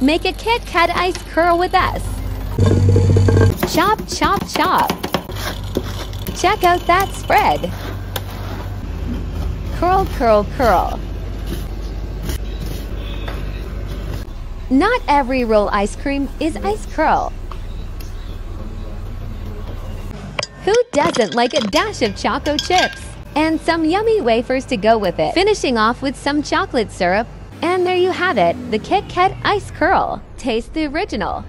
Make a Kit Kat ice curl with us. Chop, chop, chop. Check out that spread. Curl, curl, curl. Not every roll ice cream is ice curl. Who doesn't like a dash of choco chips? And some yummy wafers to go with it. Finishing off with some chocolate syrup. And there you have it, the Kit Kat Ice Curl. Taste the original.